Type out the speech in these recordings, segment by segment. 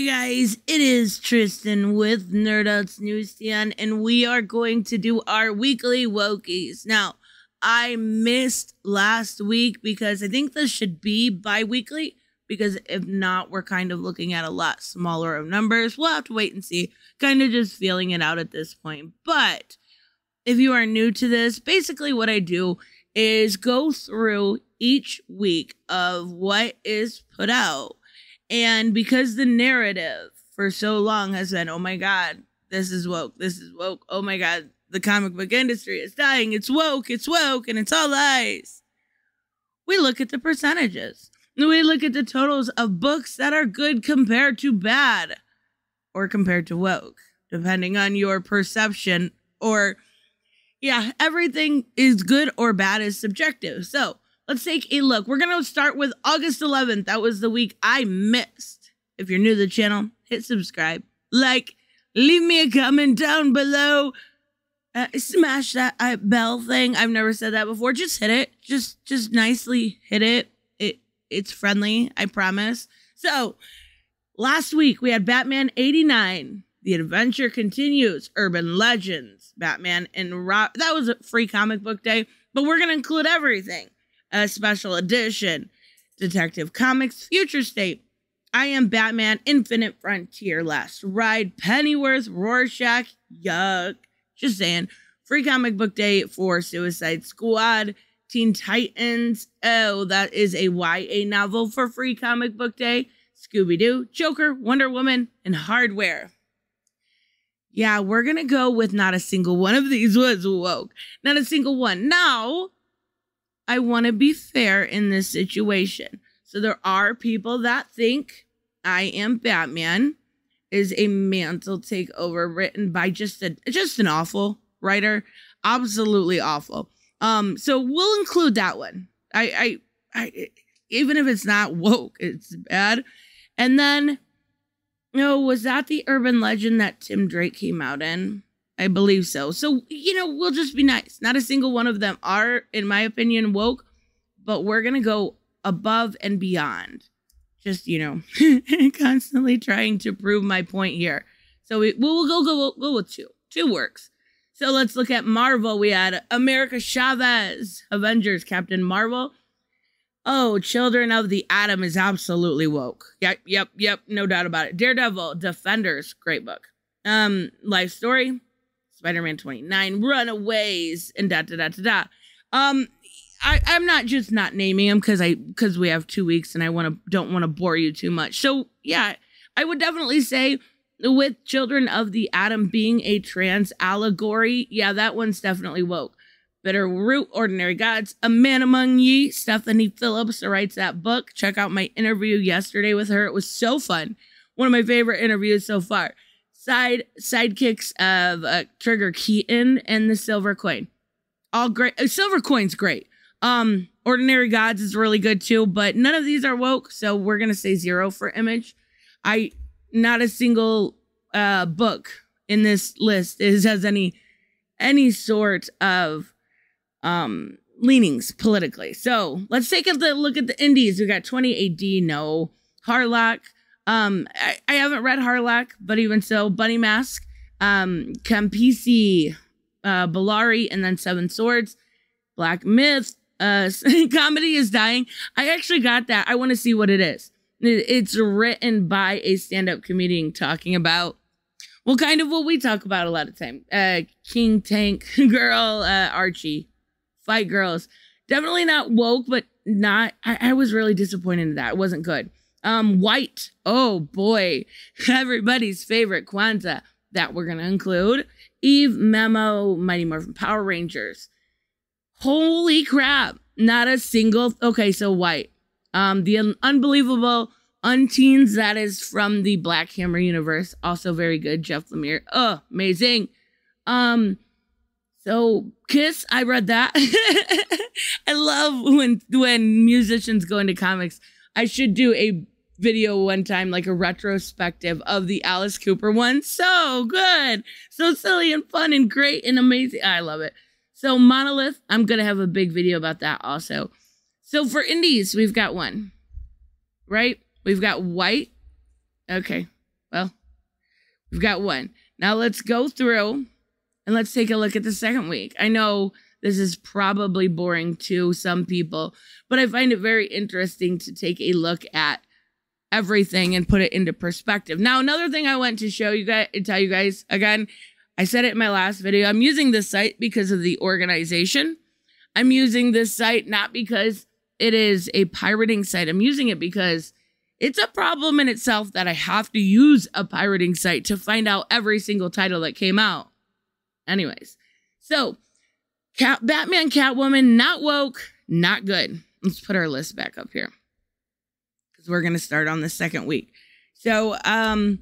Hey guys, it is Tristan with Nerdette's Newsstand, and we are going to do our weekly Wokies. Now, I missed last week because I think this should be bi weekly, because if not, we're kind of looking at a lot smaller of numbers. We'll have to wait and see, kind of just feeling it out at this point. But if you are new to this, basically what I do is go through each week of what is put out and because the narrative for so long has been, oh my God, this is woke, this is woke, oh my God, the comic book industry is dying, it's woke, it's woke, and it's all lies. We look at the percentages. We look at the totals of books that are good compared to bad or compared to woke, depending on your perception or yeah, everything is good or bad is subjective. So Let's take a look. We're going to start with August 11th. That was the week I missed. If you're new to the channel, hit subscribe, like, leave me a comment down below. Uh, smash that uh, bell thing. I've never said that before. Just hit it. Just just nicely hit it. It it's friendly, I promise. So, last week we had Batman 89. The adventure continues. Urban Legends, Batman and Rob. That was a free comic book day, but we're going to include everything a special edition. Detective Comics Future State. I am Batman Infinite Frontier Last Ride Pennyworth Rorschach Yuck. Just saying. Free comic book day for Suicide Squad. Teen Titans. Oh, that is a YA novel for free comic book day. Scooby Doo, Joker, Wonder Woman, and Hardware. Yeah, we're gonna go with not a single one of these was woke. Not a single one. Now, I want to be fair in this situation. So there are people that think I am Batman is a mantle takeover written by just a just an awful writer, absolutely awful. Um, so we'll include that one. I, I, I, even if it's not woke, it's bad. And then, you know, was that the urban legend that Tim Drake came out in? I believe so. So, you know, we'll just be nice. Not a single one of them are, in my opinion, woke, but we're going to go above and beyond. Just, you know, constantly trying to prove my point here. So we, we'll, go, go, we'll go with two. Two works. So let's look at Marvel. We had America Chavez, Avengers, Captain Marvel. Oh, Children of the Atom is absolutely woke. Yep, yep, yep, no doubt about it. Daredevil, Defenders, great book. Um, Life Story, Spider-Man 29, Runaways, and da da da da da. Um, I, I'm not just not naming them because I because we have two weeks and I want to don't want to bore you too much. So yeah, I would definitely say with Children of the Atom being a trans allegory, yeah, that one's definitely woke. Bitter Root, Ordinary Gods, A Man Among Ye, Stephanie Phillips writes that book. Check out my interview yesterday with her. It was so fun. One of my favorite interviews so far side sidekicks of uh, Trigger Keaton and the Silver Coin. All great. Uh, Silver Coin's great. Um, Ordinary Gods is really good too, but none of these are woke, so we're gonna say zero for Image. I not a single uh book in this list is has any any sort of um leanings politically. So let's take a look at the indies. We got 20 AD, no. Harlock, um, I, I haven't read Harlock, but even so, Bunny Mask, um, Campisi, uh, Bellari, and then Seven Swords, Black Myth, uh, Comedy is Dying. I actually got that. I want to see what it is. It's written by a stand-up comedian talking about well, kind of what we talk about a lot of time. Uh, King Tank Girl, uh, Archie, Fight Girls. Definitely not woke, but not. I, I was really disappointed in that. It wasn't good. Um, white. Oh boy, everybody's favorite Kwanza that we're gonna include. Eve Memo, Mighty Morphin Power Rangers. Holy crap! Not a single. Okay, so white. Um, the un- unbelievable Unteens that is from the Black Hammer universe. Also very good. Jeff Lemire. Oh, amazing. Um, so Kiss, I read that. I love when when musicians go into comics. I should do a video one time, like a retrospective of the Alice Cooper one. So good. So silly and fun and great and amazing. I love it. So, Monolith, I'm going to have a big video about that also. So, for indies, we've got one, right? We've got white. Okay. Well, we've got one. Now let's go through and let's take a look at the second week. I know this is probably boring to some people, but I find it very interesting to take a look at everything and put it into perspective. Now, another thing I want to show you guys, and tell you guys again, I said it in my last video. I'm using this site because of the organization. I'm using this site not because it is a pirating site. I'm using it because it's a problem in itself that I have to use a pirating site to find out every single title that came out. Anyways, so Cat, Batman, Catwoman, not woke, not good. Let's put our list back up here because we're gonna start on the second week. So, um,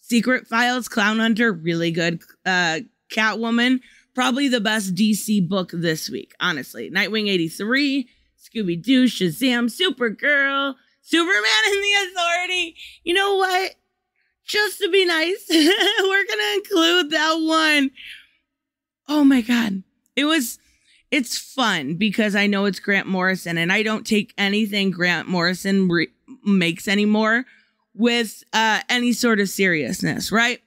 Secret Files, Clown Hunter, really good. Uh, Catwoman, probably the best DC book this week, honestly. Nightwing 83, Scooby Doo, Shazam, Supergirl, Superman and the Authority. You know what? Just to be nice, we're gonna include that one. Oh my god. It was it's fun because I know it's Grant Morrison and I don't take anything Grant Morrison re- makes anymore with uh, any sort of seriousness, right?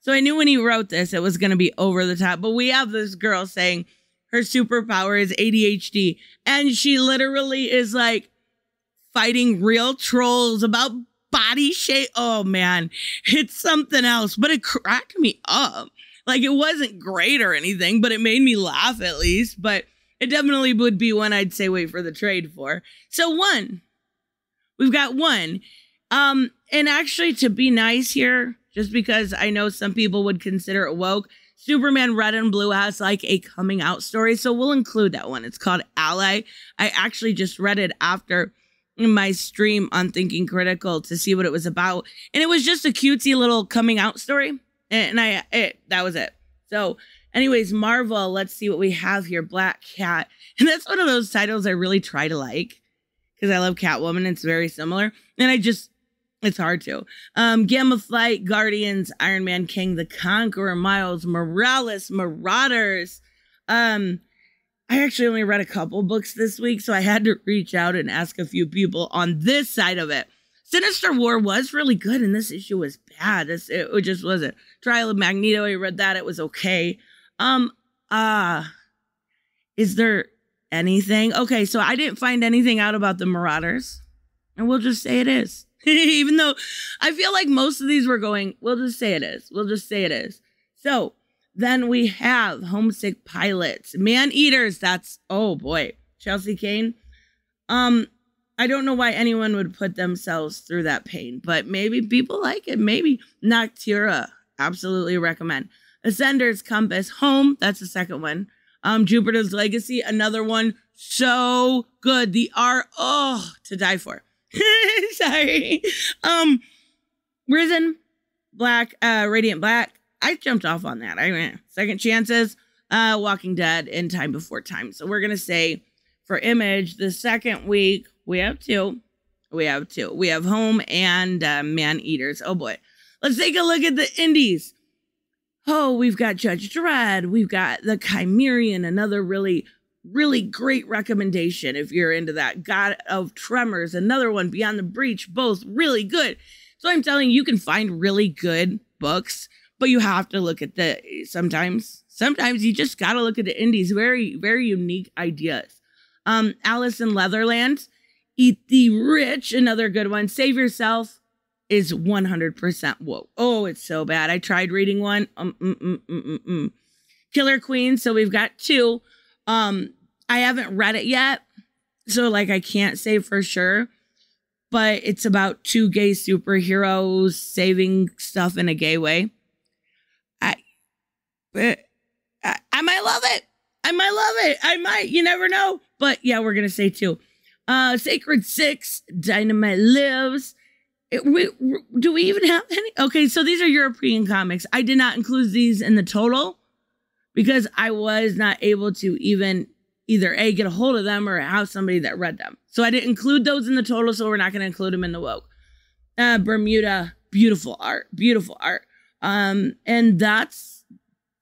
So I knew when he wrote this, it was going to be over the top. But we have this girl saying her superpower is ADHD, and she literally is like fighting real trolls about body shape. Oh man, it's something else, but it cracked me up. Like it wasn't great or anything, but it made me laugh at least. But it definitely would be one I'd say wait for the trade for. So one, we've got one. Um, and actually to be nice here, just because I know some people would consider it woke. Superman Red and Blue has like a coming out story, so we'll include that one. It's called Ally. I actually just read it after my stream on Thinking Critical to see what it was about, and it was just a cutesy little coming out story, and I it that was it. So, anyways, Marvel. Let's see what we have here. Black Cat, and that's one of those titles I really try to like because I love Catwoman. It's very similar, and I just it's hard to. Um, Gamma Flight, Guardians, Iron Man Kang, The Conqueror, Miles Morales, Marauders. Um, I actually only read a couple books this week, so I had to reach out and ask a few people on this side of it. Sinister War was really good, and this issue was bad. This, it just wasn't. Trial of Magneto, I read that. It was okay. Um, uh, is there anything? Okay, so I didn't find anything out about the Marauders, and we'll just say it is. Even though I feel like most of these were going, we'll just say it is. We'll just say it is. So then we have homesick pilots, man eaters. That's oh boy, Chelsea Cain. Um, I don't know why anyone would put themselves through that pain, but maybe people like it. Maybe Nocterra. Absolutely recommend. Ascender's Compass, Home. That's the second one. Um, Jupiter's Legacy, another one. So good. The art, oh, to die for. Sorry. Um, Risen, Black, uh, Radiant Black. I jumped off on that. I mean, second chances, uh, Walking Dead, and Time Before Time. So we're gonna say for Image, the second week we have two. We have two. We have Home and uh, Man Eaters. Oh boy, let's take a look at the indies. Oh, we've got Judge Dredd. We've got the Chimerian, another really really great recommendation if you're into that. God of Tremors, another one, Beyond the Breach, both really good. So I'm telling you, you can find really good books, but you have to look at the sometimes, sometimes you just gotta look at the indies. Very, very unique ideas. Um, Alice in Leatherland, Eat the Rich, another good one. Save Yourself is 100% whoa. Oh, it's so bad. I tried reading one. Um, mm, mm, mm, mm, mm. Killer Queen. So we've got two. Um, I haven't read it yet, so like I can't say for sure. But it's about two gay superheroes saving stuff in a gay way. I, I, I might love it. I might love it. I might. You never know. But yeah, we're gonna say two. Uh, Sacred Six, Dynamite Lives. It, we, do we even have any? Okay, so these are European comics. I did not include these in the total because I was not able to even either A, get a hold of them or have somebody that read them. So I didn't include those in the total, so we're not going to include them in the woke. Uh, Bermuda, beautiful art, beautiful art. Um, and that's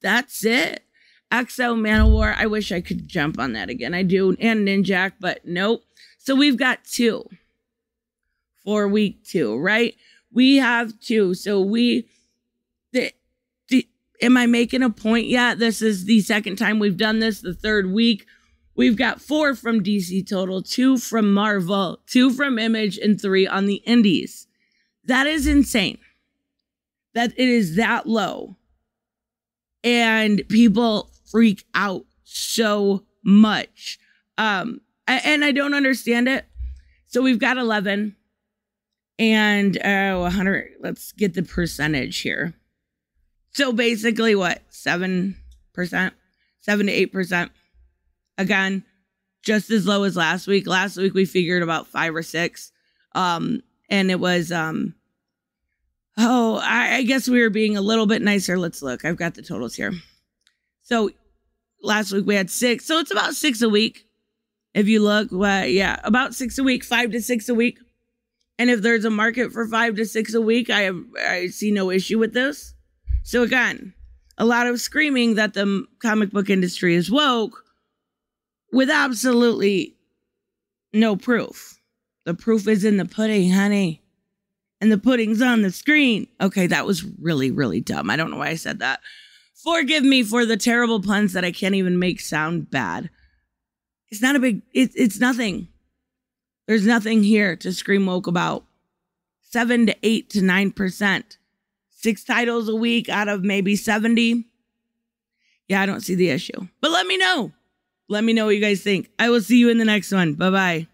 that's it. X-O Manowar. I wish I could jump on that again. I do, and Ninjak, but nope. So we've got two for week two, right? We have two. So we the, the, am I making a point yet? This is the second time we've done this, the third week. We've got four from DC total, two from Marvel, two from Image, and three on the Indies. That is insane. That it is that low. And people freak out so much. Um, and I don't understand it. So we've got 11 and uh 100 let's get the percentage here. So basically what? 7%, 7 to 8%. Again, just as low as last week. Last week we figured about 5 or 6. Um and it was um oh, I, I guess we were being a little bit nicer. Let's look. I've got the totals here. So last week we had 6. So it's about 6 a week. If you look, well, yeah, about 6 a week, 5 to 6 a week. And if there's a market for 5 to 6 a week, I have I see no issue with this. So again, a lot of screaming that the comic book industry is woke with absolutely no proof. The proof is in the pudding, honey. And the pudding's on the screen. Okay, that was really, really dumb. I don't know why I said that. Forgive me for the terrible puns that I can't even make sound bad. It's not a big, it, it's nothing. There's nothing here to scream woke about. Seven to eight to nine percent six titles a week out of maybe 70. Yeah, I don't see the issue. But let me know. Let me know what you guys think. I will see you in the next one. Bye bye.